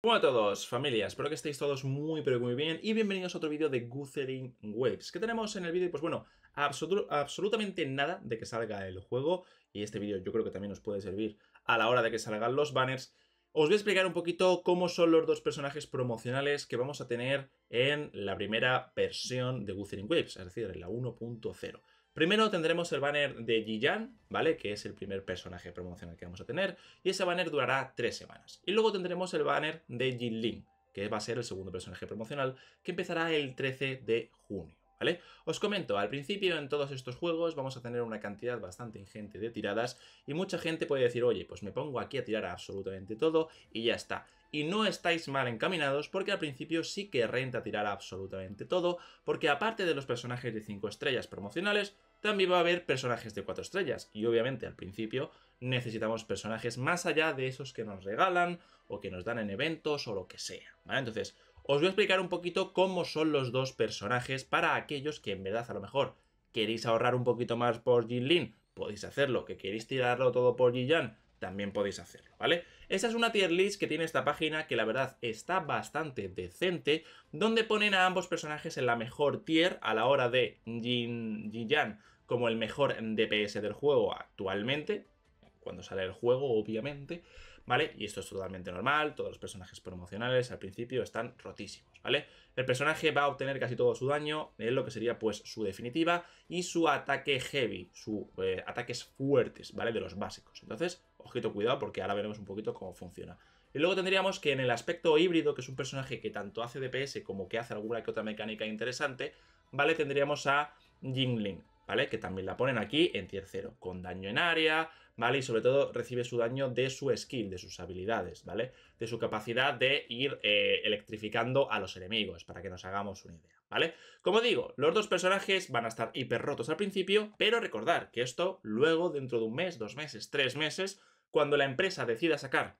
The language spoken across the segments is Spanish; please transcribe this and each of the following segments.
Hola a todos, familia, espero que estéis todos muy pero muy bien y bienvenidos a otro vídeo de Guthering Waves. ¿Qué tenemos en el vídeo? Pues bueno, absolutamente nada de que salga el juego y este vídeo yo creo que también nos puede servir a la hora de que salgan los banners. Os voy a explicar un poquito cómo son los dos personajes promocionales que vamos a tener en la primera versión de Guthering Waves, es decir, en la 1.0. Primero tendremos el banner de Jiyan, ¿vale? Que es el primer personaje promocional que vamos a tener. Y ese banner durará tres semanas. Y luego tendremos el banner de Jinling, que va a ser el segundo personaje promocional, que empezará el 13 de junio. ¿Vale? Os comento, al principio en todos estos juegos vamos a tener una cantidad bastante ingente de tiradas y mucha gente puede decir, oye, pues me pongo aquí a tirar absolutamente todo y ya está. Y no estáis mal encaminados porque al principio sí que renta tirar absolutamente todo, porque aparte de los personajes de 5 estrellas promocionales, también va a haber personajes de 4 estrellas. Y obviamente al principio necesitamos personajes más allá de esos que nos regalan o que nos dan en eventos o lo que sea. Entonces, os voy a explicar un poquito cómo son los dos personajes para aquellos que en verdad a lo mejor queréis ahorrar un poquito más por Jin podéis hacerlo. Que queréis tirarlo todo por Jiyan, también podéis hacerlo, ¿vale? Esa es una tier list que tiene esta página que la verdad está bastante decente, donde ponen a ambos personajes en la mejor tier a la hora de Jin Jiyan como el mejor DPS del juego actualmente, cuando sale el juego, obviamente, ¿vale? Y esto es totalmente normal, todos los personajes promocionales al principio están rotísimos, ¿vale? El personaje va a obtener casi todo su daño en lo que sería pues su definitiva y su ataque heavy, sus eh, ataques fuertes, ¿vale? De los básicos. Entonces, ojito cuidado porque ahora veremos un poquito cómo funciona. Y luego tendríamos que en el aspecto híbrido, que es un personaje que tanto hace DPS como que hace alguna que otra mecánica interesante, ¿vale? Tendríamos a Jingling, ¿vale? Que también la ponen aquí en tier 0, con daño en área, ¿vale? Y sobre todo recibe su daño de su skill, de sus habilidades, ¿vale? De su capacidad de ir eh, electrificando a los enemigos, para que nos hagamos una idea, ¿vale? Como digo, los dos personajes van a estar hiper rotos al principio, pero recordar que esto luego, dentro de un mes, dos meses, tres meses, cuando la empresa decida sacar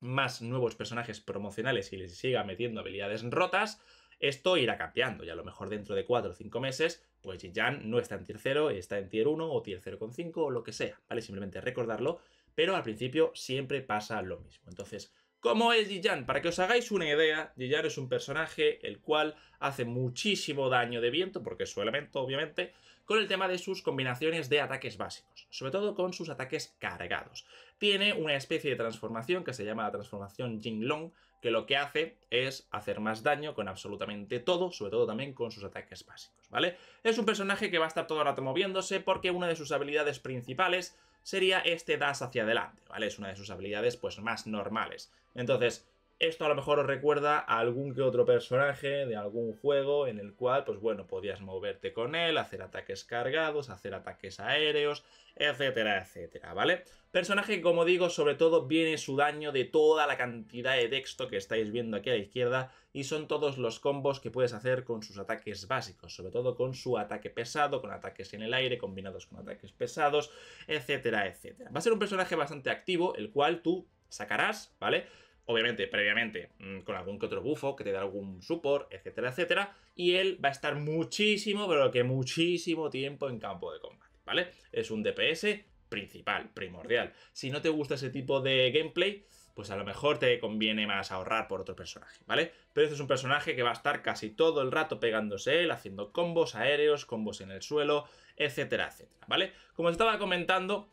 más nuevos personajes promocionales y les siga metiendo habilidades rotas, esto irá cambiando y a lo mejor dentro de 4 o 5 meses, pues Jijan no está en tier 0, está en tier 1 o tier 0,5 o lo que sea, ¿vale? Simplemente recordarlo, pero al principio siempre pasa lo mismo. Entonces, ¿cómo es Jijan? Para que os hagáis una idea, Jijan es un personaje el cual hace muchísimo daño de viento, porque es su elemento, obviamente, con el tema de sus combinaciones de ataques básicos, sobre todo con sus ataques cargados. Tiene una especie de transformación que se llama la transformación Jinglong, que lo que hace es hacer más daño con absolutamente todo, sobre todo también con sus ataques básicos, ¿vale? Es un personaje que va a estar todo el rato moviéndose porque una de sus habilidades principales sería este dash hacia adelante, ¿vale? Es una de sus habilidades pues más normales. Entonces, esto a lo mejor os recuerda a algún que otro personaje de algún juego en el cual, pues bueno, podías moverte con él, hacer ataques cargados, hacer ataques aéreos, etcétera, etcétera, ¿vale? Personaje como digo, sobre todo viene su daño de toda la cantidad de texto que estáis viendo aquí a la izquierda y son todos los combos que puedes hacer con sus ataques básicos, sobre todo con su ataque pesado, con ataques en el aire combinados con ataques pesados, etcétera, etcétera. Va a ser un personaje bastante activo, el cual tú sacarás, ¿vale? Obviamente previamente mm, con algún que otro bufo que te da algún support, etcétera, etcétera, y él va a estar muchísimo, pero que muchísimo tiempo en campo de combate, ¿vale? Es un DPS principal, primordial. Si no te gusta ese tipo de gameplay, pues a lo mejor te conviene más ahorrar por otro personaje, ¿vale? Pero este es un personaje que va a estar casi todo el rato pegándose él, haciendo combos aéreos, combos en el suelo, etcétera, etcétera, ¿vale? Como os estaba comentando,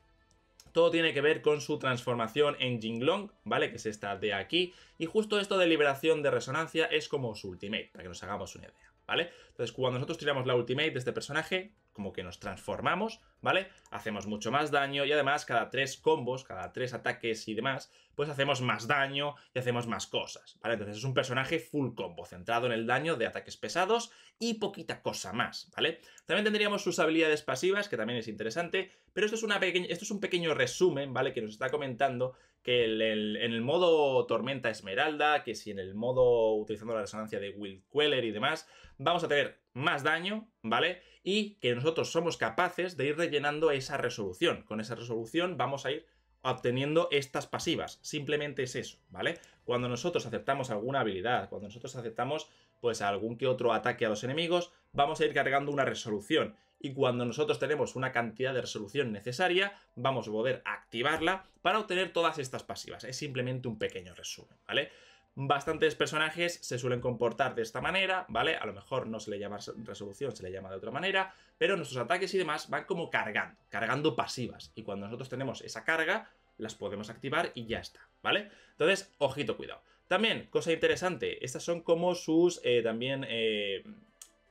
todo tiene que ver con su transformación en Jinglong, ¿vale? Que es esta de aquí. Y justo esto de liberación de resonancia es como su ultimate, para que nos hagamos una idea, ¿vale? Entonces, cuando nosotros tiramos la ultimate de este personaje, como que nos transformamos, ¿vale? Hacemos mucho más daño y además cada tres combos, cada tres ataques y demás, pues hacemos más daño y hacemos más cosas, ¿vale? Entonces es un personaje full combo, centrado en el daño de ataques pesados y poquita cosa más, ¿vale? También tendríamos sus habilidades pasivas, que también es interesante, pero esto es, una esto es un pequeño resumen, ¿vale? Que nos está comentando que en el modo Tormenta Esmeralda, que si en el modo utilizando la resonancia de Will Queller y demás, vamos a tener más daño, ¿vale? Y que nosotros somos capaces de ir rellenando esa resolución. Con esa resolución vamos a ir obteniendo estas pasivas. Simplemente es eso, ¿vale? Cuando nosotros aceptamos alguna habilidad, cuando nosotros aceptamos pues algún que otro ataque a los enemigos, vamos a ir cargando una resolución. Y cuando nosotros tenemos una cantidad de resolución necesaria, vamos a poder activarla para obtener todas estas pasivas. Es simplemente un pequeño resumen, ¿vale? Bastantes personajes se suelen comportar de esta manera, ¿vale? A lo mejor no se le llama resolución, se le llama de otra manera, pero nuestros ataques y demás van como cargando, cargando pasivas. Y cuando nosotros tenemos esa carga, las podemos activar y ya está, ¿vale? Entonces, ojito, cuidado. También, cosa interesante, estas son como sus eh, también eh,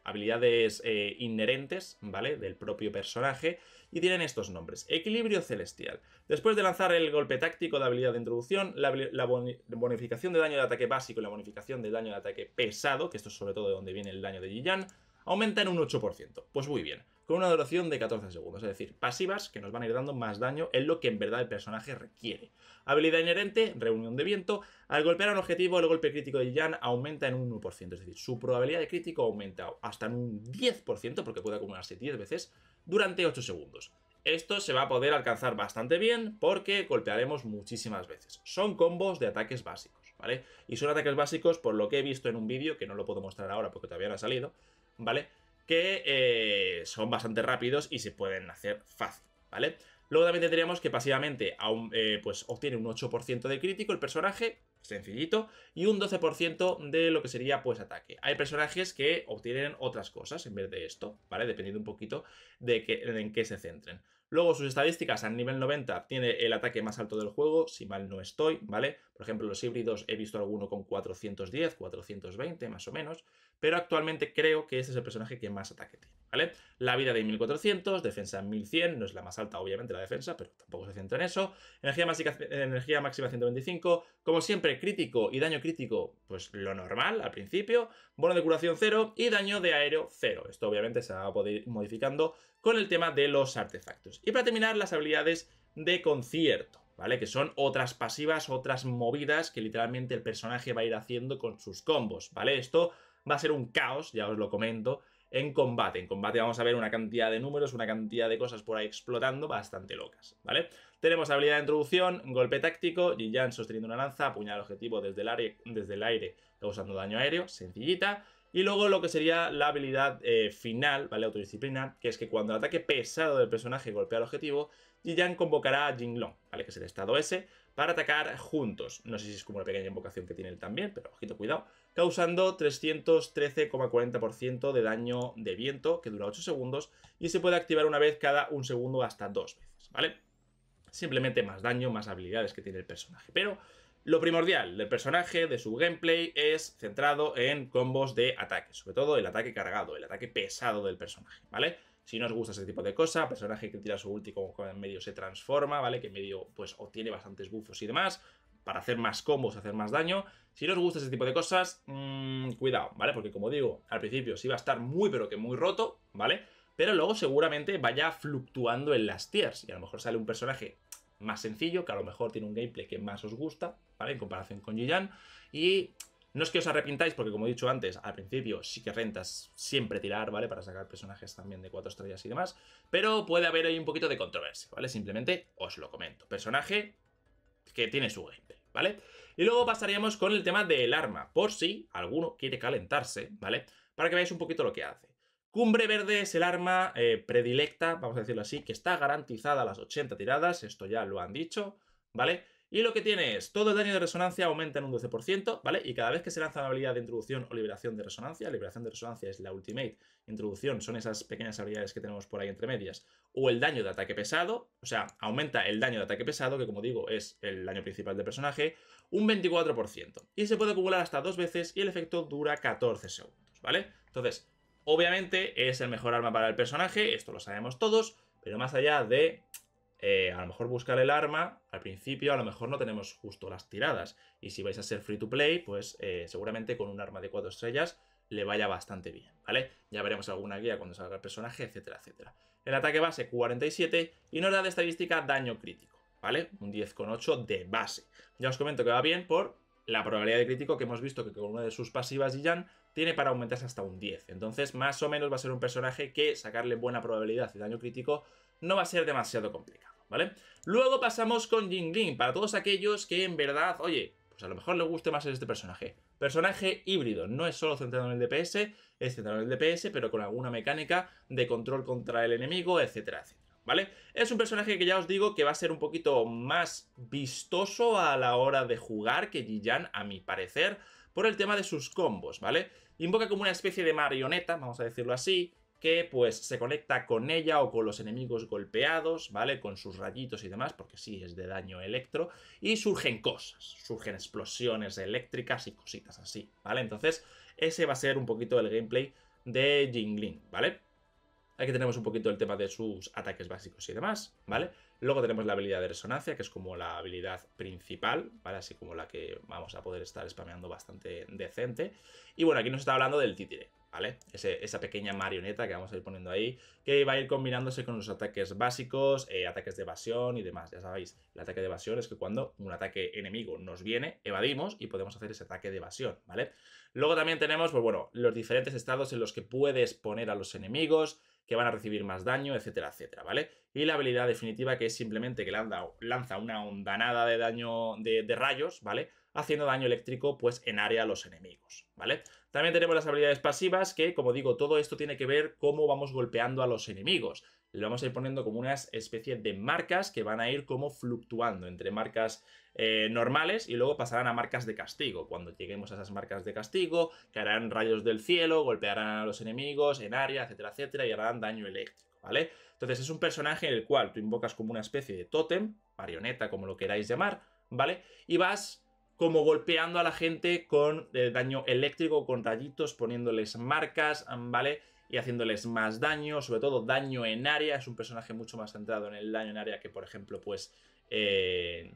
habilidades eh, inherentes, ¿vale? Del propio personaje y tienen estos nombres. Equilibrio celestial. Después de lanzar el golpe táctico de habilidad de introducción, la, bonificación de daño de ataque básico y la bonificación de daño de ataque pesado, que esto es sobre todo de donde viene el daño de Jiyan, aumenta en un 8%. Pues muy bien, con una duración de 14 segundos, es decir, pasivas que nos van a ir dando más daño en lo que en verdad el personaje requiere. Habilidad inherente, reunión de viento. Al golpear a un objetivo, el golpe crítico de Jan aumenta en un 1%, es decir, su probabilidad de crítico aumenta hasta en un 10%, porque puede acumularse 10 veces, durante 8 segundos. Esto se va a poder alcanzar bastante bien porque golpearemos muchísimas veces. Son combos de ataques básicos, ¿vale? Y son ataques básicos por lo que he visto en un vídeo, que no lo puedo mostrar ahora porque todavía no ha salido, ¿vale? Que eh, son bastante rápidos y se pueden hacer fácil, ¿vale? Luego también tendríamos que pasivamente eh, pues obtiene un 8% de crítico el personaje, sencillito, y un 12% de lo que sería pues ataque. Hay personajes que obtienen otras cosas en vez de esto, ¿vale? Dependiendo un poquito de en qué se centren. Luego sus estadísticas a nivel 90 tiene el ataque más alto del juego, si mal no estoy, ¿vale? Por ejemplo, los híbridos he visto alguno con 410, 420 más o menos, pero actualmente creo que este es el personaje que más ataque tiene, ¿vale? La vida de 1400, defensa 1100, no es la más alta obviamente la defensa, pero tampoco se centra en eso. Energía, máxima, energía máxima 125, como siempre crítico y daño crítico, pues lo normal al principio, bono de curación 0 y daño de aéreo 0. Esto obviamente se va a poder modificando con el tema de los artefactos. Y para terminar, las habilidades de concierto. ¿vale? Que son otras pasivas, otras movidas que literalmente el personaje va a ir haciendo con sus combos, ¿vale? Esto va a ser un caos, ya os lo comento, en combate. En combate vamos a ver una cantidad de números, una cantidad de cosas por ahí explotando bastante locas, ¿vale? Tenemos habilidad de introducción, golpe táctico, Jiyan sosteniendo una lanza, apuñal al objetivo desde el, aire, desde el aire, causando daño aéreo, sencillita. Y luego lo que sería la habilidad eh, final, ¿vale? Autodisciplina, que es que cuando el ataque pesado del personaje golpea al objetivo, Jiyan convocará a Jinglong, ¿vale? Que es el estado S, para atacar juntos. No sé si es como una pequeña invocación que tiene él también, pero ojito, cuidado. Causando 313,40% de daño de viento, que dura 8 segundos, y se puede activar una vez cada un segundo hasta dos veces, ¿vale? Simplemente más daño, más habilidades que tiene el personaje. Pero lo primordial del personaje, de su gameplay, es centrado en combos de ataque. Sobre todo el ataque cargado, el ataque pesado del personaje, ¿vale? Si no os gusta ese tipo de cosa, personaje que tira su ulti como en medio se transforma, ¿vale? Que en medio pues obtiene bastantes buffos y demás, para hacer más combos, hacer más daño. Si no os gusta ese tipo de cosas, mmm, cuidado, ¿vale? Porque como digo, al principio sí va a estar muy pero que muy roto, ¿vale? Pero luego seguramente vaya fluctuando en las tiers y a lo mejor sale un personaje más sencillo, que a lo mejor tiene un gameplay que más os gusta, ¿vale? En comparación con Jiyan. Y no es que os arrepintáis, porque como he dicho antes, al principio sí que rentas siempre tirar, ¿vale? Para sacar personajes también de 4 estrellas y demás. Pero puede haber ahí un poquito de controversia, ¿vale? Simplemente os lo comento. Personaje que tiene su gameplay, ¿vale? Y luego pasaríamos con el tema del arma, por si alguno quiere calentarse, ¿vale? Para que veáis un poquito lo que hace. Cumbre Verde es el arma eh, predilecta, vamos a decirlo así, que está garantizada a las 80 tiradas, esto ya lo han dicho, ¿vale? Y lo que tiene es, todo el daño de resonancia aumenta en un 12%, ¿vale? Y cada vez que se lanza una habilidad de introducción o liberación de resonancia, liberación de resonancia es la ultimate, introducción son esas pequeñas habilidades que tenemos por ahí entre medias, o el daño de ataque pesado, o sea, aumenta el daño de ataque pesado, que como digo es el daño principal del personaje, un 24%. Y se puede acumular hasta dos veces y el efecto dura 14 segundos, ¿vale? Entonces, obviamente es el mejor arma para el personaje, esto lo sabemos todos, pero más allá de eh, a lo mejor buscar el arma, al principio a lo mejor no tenemos justo las tiradas. Y si vais a ser free to play, pues eh, seguramente con un arma de 4 estrellas le vaya bastante bien, ¿vale? Ya veremos alguna guía cuando salga el personaje, etcétera, etcétera. El ataque base 47 y nos da de estadística daño crítico, ¿vale? Un 10,8 de base. Ya os comento que va bien por la probabilidad de crítico que hemos visto que con una de sus pasivas Jiyan tiene para aumentarse hasta un 10. Entonces, más o menos va a ser un personaje que sacarle buena probabilidad de daño crítico no va a ser demasiado complicado, ¿vale? Luego pasamos con Jingling, para todos aquellos que en verdad, oye, pues a lo mejor le guste más este personaje. Personaje híbrido, no es solo centrado en el DPS, es centrado en el DPS, pero con alguna mecánica de control contra el enemigo, etcétera, etcétera. ¿vale? Es un personaje que ya os digo que va a ser un poquito más vistoso a la hora de jugar que Jiyan, a mi parecer, por el tema de sus combos, ¿vale? Invoca como una especie de marioneta, vamos a decirlo así, que pues se conecta con ella o con los enemigos golpeados, ¿vale? Con sus rayitos y demás, porque sí es de daño electro, y surgen cosas, surgen explosiones eléctricas y cositas así, ¿vale? Entonces, ese va a ser un poquito el gameplay de Jingling, ¿vale? Aquí tenemos un poquito el tema de sus ataques básicos y demás, ¿vale? Luego tenemos la habilidad de resonancia, que es como la habilidad principal, ¿vale? Así como la que vamos a poder estar spameando bastante decente. Y bueno, aquí nos está hablando del títere, ¿vale? esa pequeña marioneta que vamos a ir poniendo ahí, que va a ir combinándose con los ataques básicos, eh, ataques de evasión y demás. Ya sabéis, el ataque de evasión es que cuando un ataque enemigo nos viene, evadimos y podemos hacer ese ataque de evasión, ¿vale? Luego también tenemos, pues bueno, los diferentes estados en los que puedes poner a los enemigos, que van a recibir más daño, etcétera, etcétera, ¿vale? Y la habilidad definitiva que es simplemente que lanza, una ondanada de daño de, de rayos, ¿vale? Haciendo daño eléctrico, pues, en área a los enemigos, ¿vale? También tenemos las habilidades pasivas que, como digo, todo esto tiene que ver cómo vamos golpeando a los enemigos. Le vamos a ir poniendo como una especie de marcas que van a ir como fluctuando entre marcas eh, normales y luego pasarán a marcas de castigo. Cuando lleguemos a esas marcas de castigo, caerán rayos del cielo, golpearán a los enemigos en área, etcétera, etcétera, y harán daño eléctrico, ¿vale? Entonces es un personaje en el cual tú invocas como una especie de tótem, marioneta, como lo queráis llamar, ¿vale? Y vas como golpeando a la gente con eh, daño eléctrico, con rayitos, poniéndoles marcas, ¿vale? Y haciéndoles más daño, sobre todo daño en área. Es un personaje mucho más centrado en el daño en área que, por ejemplo, pues... Eh,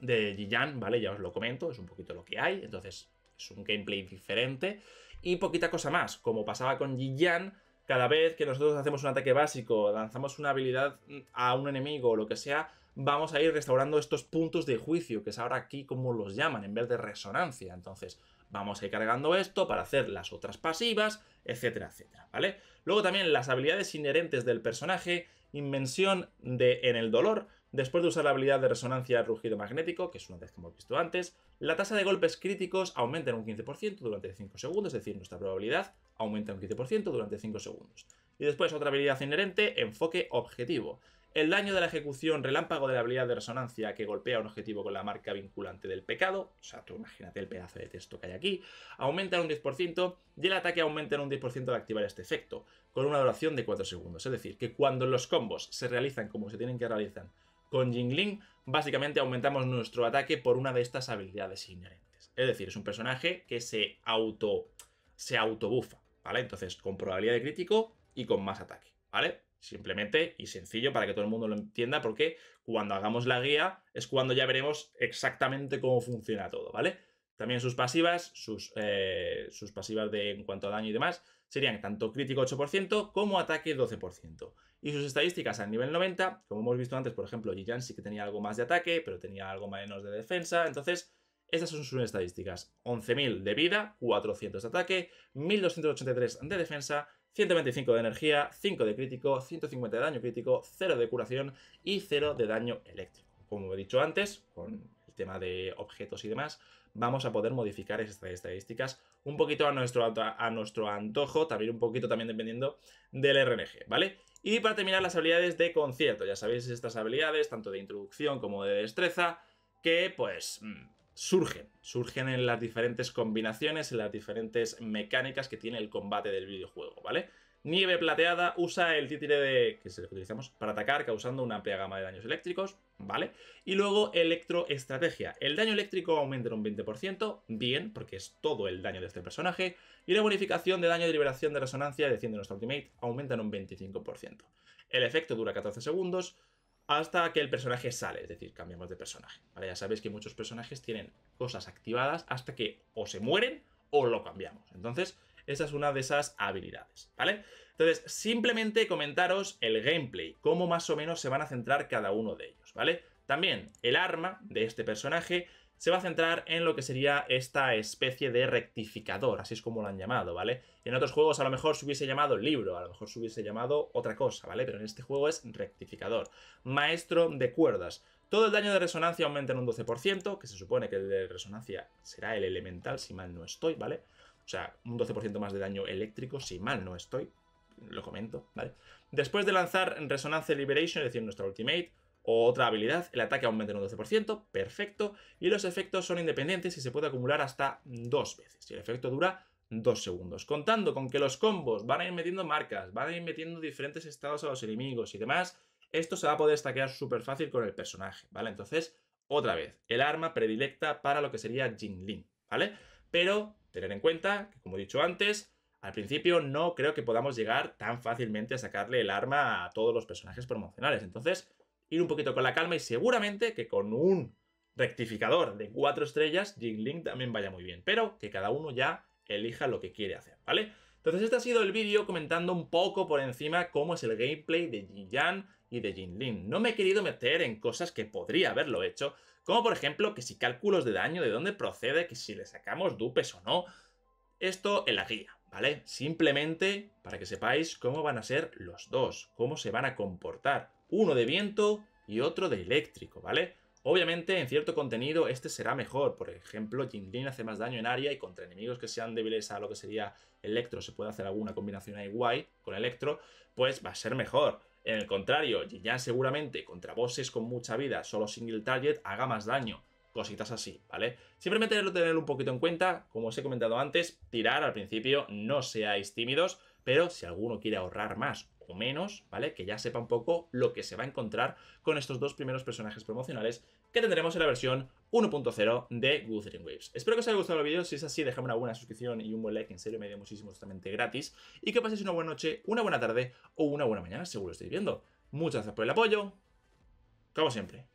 de Jiyan, ¿vale? Ya os lo comento, es un poquito lo que hay. Entonces, es un gameplay diferente. Y poquita cosa más. Como pasaba con Jiyan, cada vez que nosotros hacemos un ataque básico, lanzamos una habilidad a un enemigo o lo que sea, vamos a ir restaurando estos puntos de juicio, que es ahora aquí como los llaman, en vez de resonancia. Entonces, vamos a ir cargando esto para hacer las otras pasivas, etcétera, etcétera, ¿vale? Luego también las habilidades inherentes del personaje, invención de en el dolor, después de usar la habilidad de resonancia rugido magnético, que es una vez que hemos visto antes, la tasa de golpes críticos aumenta en un 15% durante 5 segundos, es decir, nuestra probabilidad aumenta en un 15% durante 5 segundos. Y después otra habilidad inherente, enfoque objetivo. El daño de la ejecución relámpago de la habilidad de resonancia que golpea un objetivo con la marca vinculante del pecado, o sea, tú imagínate el pedazo de texto que hay aquí, aumenta en un 10% y el ataque aumenta en un 10% al activar este efecto, con una duración de 4 segundos. Es decir, que cuando los combos se realizan como se tienen que realizar con Jingling, básicamente aumentamos nuestro ataque por una de estas habilidades inherentes. Es decir, es un personaje que se auto se autobufa, ¿vale? Entonces, con probabilidad de crítico y con más ataque, ¿vale? Simplemente y sencillo para que todo el mundo lo entienda, porque cuando hagamos la guía es cuando ya veremos exactamente cómo funciona todo, ¿vale? También sus pasivas, sus, eh, sus pasivas de, en cuanto a daño y demás, serían tanto crítico 8% como ataque 12%. Y sus estadísticas a nivel 90, como hemos visto antes, por ejemplo, Jijan sí que tenía algo más de ataque, pero tenía algo menos de defensa. Entonces, estas son sus estadísticas. 11.000 de vida, 400 de ataque, 1.283 de defensa, 125 de energía, 5 de crítico, 150 de daño crítico, 0 de curación y 0 de daño eléctrico. Como he dicho antes, con el tema de objetos y demás, vamos a poder modificar estas estadísticas un poquito a nuestro, a nuestro antojo, también un poquito también dependiendo del RNG, ¿vale? Y para terminar las habilidades de concierto, ya sabéis estas habilidades, tanto de introducción como de destreza, que pues mm, surgen, surgen en las diferentes combinaciones, en las diferentes mecánicas que tiene el combate del videojuego, ¿vale? Nieve plateada usa el títere de, que es utilizamos para atacar, causando una amplia gama de daños eléctricos, ¿vale? Y luego electroestrategia. El daño eléctrico aumenta en un 20%, bien, porque es todo el daño de este personaje. Y la bonificación de daño de liberación de resonancia, diciendo nuestro ultimate, aumenta en un 25%. El efecto dura 14 segundos, hasta que el personaje sale, es decir, cambiamos de personaje. Ya sabéis que muchos personajes tienen cosas activadas hasta que o se mueren o lo cambiamos. Entonces, esa es una de esas habilidades, ¿vale? Entonces, simplemente comentaros el gameplay, cómo más o menos se van a centrar cada uno de ellos, ¿vale? También el arma de este personaje se va a centrar en lo que sería esta especie de rectificador, así es como lo han llamado, ¿vale? En otros juegos a lo mejor se hubiese llamado libro, a lo mejor se hubiese llamado otra cosa, ¿vale? Pero en este juego es rectificador. Maestro de cuerdas. Todo el daño de resonancia aumenta en un 12%, que se supone que el de resonancia será el elemental, si mal no estoy, ¿vale? O sea, un 12% más de daño eléctrico, si mal no estoy. lo comento, ¿vale? Después de lanzar Resonance Liberation, es decir, nuestra ultimate, otra habilidad, el ataque aumenta en un 12%, perfecto, y los efectos son independientes y se puede acumular hasta dos veces, y el efecto dura dos segundos. Contando con que los combos van a ir metiendo marcas, van a ir metiendo diferentes estados a los enemigos y demás, esto se va a poder stackear súper fácil con el personaje, ¿vale? Entonces, otra vez, el arma predilecta para lo que sería Jinlin, ¿vale? Pero tener en cuenta que, como he dicho antes, al principio no creo que podamos llegar tan fácilmente a sacarle el arma a todos los personajes promocionales. Entonces, ir un poquito con la calma y seguramente que con un rectificador de 4 estrellas, Jinlin también vaya muy bien. Pero que cada uno ya elija lo que quiere hacer, ¿vale? Entonces este ha sido el vídeo comentando un poco por encima cómo es el gameplay de Jinyan y de Jinlin. No me he querido meter en cosas que podría haberlo hecho, como por ejemplo que si cálculos de daño, de dónde procede, que si le sacamos dupes o no. Esto en la guía, ¿vale? Simplemente para que sepáis cómo van a ser los dos, cómo se van a comportar. Uno de viento y otro de eléctrico, ¿vale? Obviamente, en cierto contenido, este será mejor. Por ejemplo, Jinlin hace más daño en área y contra enemigos que sean débiles a lo que sería Electro, se puede hacer alguna combinación ahí guay con Electro, pues va a ser mejor. En el contrario, ya seguramente contra bosses con mucha vida, solo single target, haga más daño. Cositas así, ¿vale? Simplemente tenerlo un poquito en cuenta, como os he comentado antes, tirar al principio, no seáis tímidos, pero si alguno quiere ahorrar más menos, ¿vale? Que ya sepa un poco lo que se va a encontrar con estos dos primeros personajes promocionales que tendremos en la versión 1.0 de Wuthering Waves. Espero que os haya gustado el vídeo, si es así, dejadme una buena suscripción y un buen like, en serio me da muchísimo, totalmente gratis, y que paséis una buena noche, una buena tarde o una buena mañana, seguro lo estáis viendo. Muchas gracias por el apoyo, como siempre.